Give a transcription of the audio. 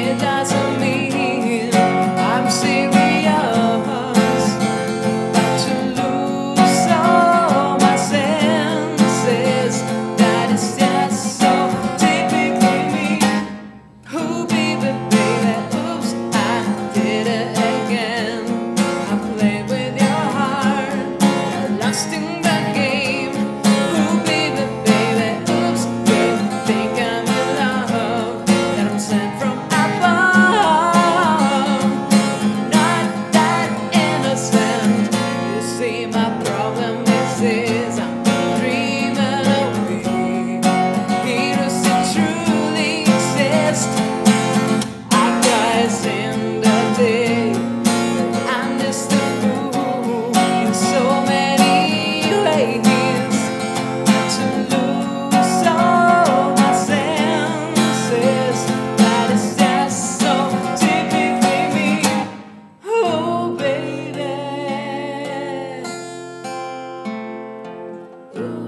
head down. through.